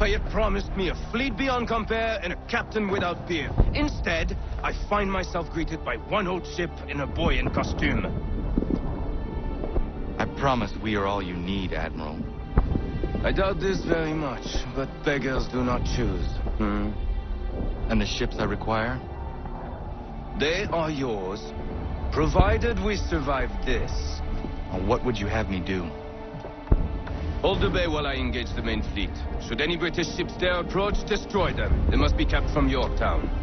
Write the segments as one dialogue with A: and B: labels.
A: Lafayette promised me a fleet beyond compare and a captain without peer. Instead, I find myself greeted by one old ship and a boy in costume.
B: I promise we are all you need, Admiral.
A: I doubt this very much, but beggars do not choose. Hmm?
B: And the ships I require?
A: They are yours, provided we survive this.
B: What would you have me do?
A: Hold the bay while I engage the main fleet. Should any British ships dare approach, destroy them. They must be kept from Yorktown.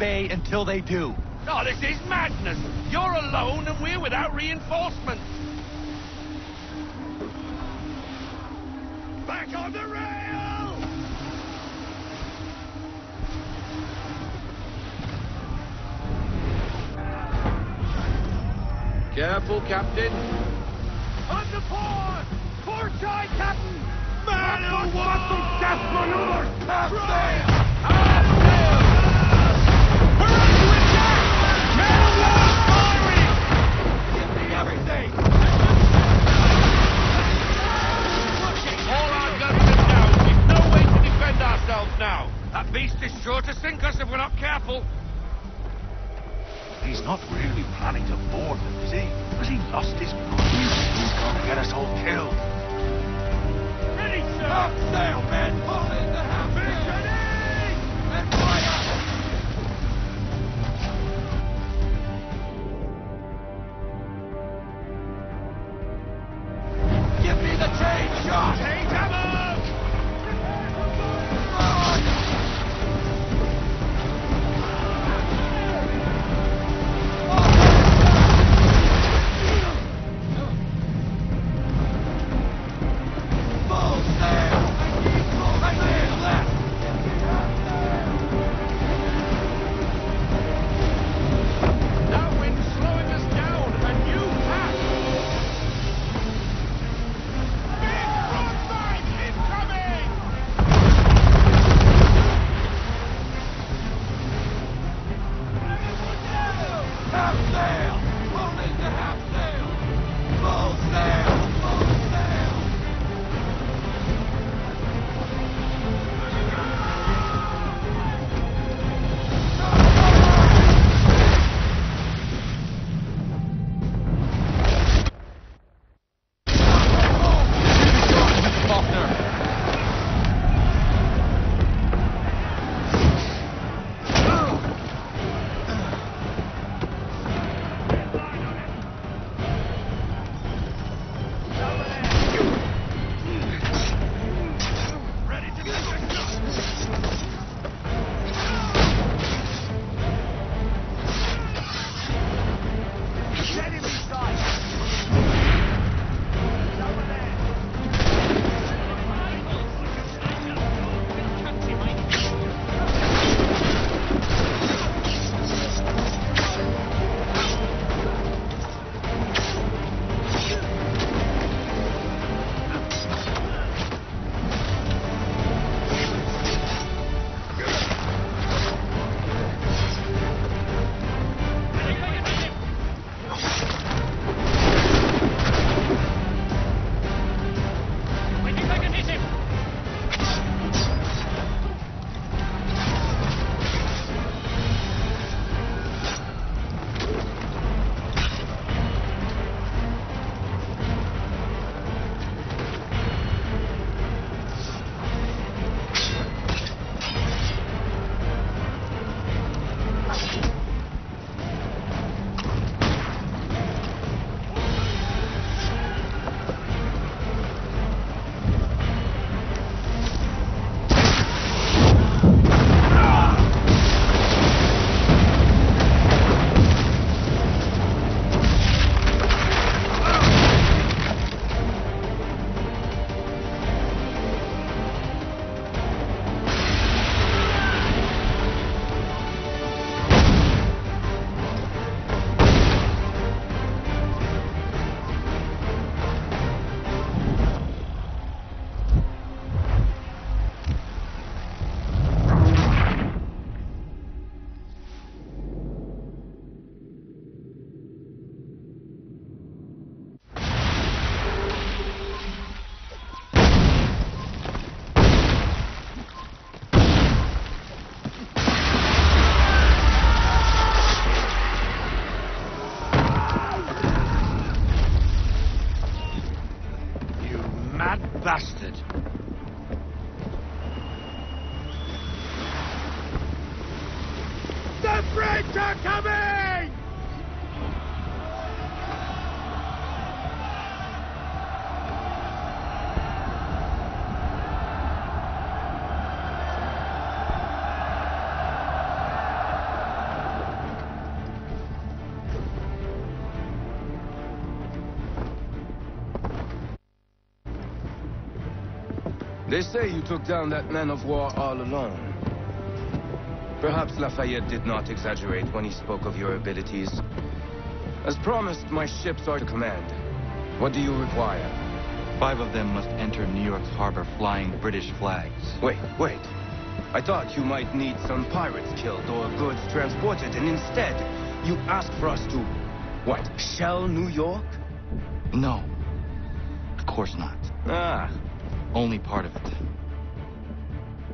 C: bay until they do.
D: Oh, this is madness! You're alone and we're without reinforcements! Back on the rail! Careful, Captain. On the port! Port side, Captain! Man, Man of war!
E: Death maneuver, Captain!
C: Ah!
A: They say you took down that man of war all alone. Perhaps Lafayette did not exaggerate when he spoke of your abilities. As promised, my ships are to command. What do you require?
B: Five of them must enter New York's harbor flying British flags.
A: Wait, wait. I thought you might need some pirates killed or goods transported, and instead, you asked for us to... What, shell New York?
B: No. Of course not.
A: Ah,
B: Only part of it.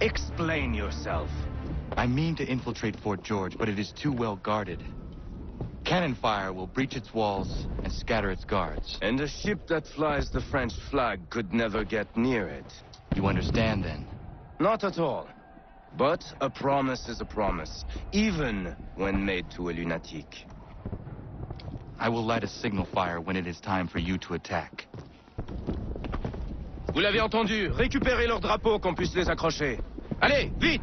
A: explain yourself.
B: I mean to infiltrate Fort George, but it is too well guarded. Cannon fire will breach its walls and scatter its guards.
A: And a ship that flies the French flag could never get near it.
B: You understand then?
A: Not at all. But a promise is a promise, even when made to a lunatic.
B: I will light a signal fire when it is time for you to attack.
A: Vous l'avez entendu, récupérez leurs drapeaux qu'on puisse les accrocher. Allez, vite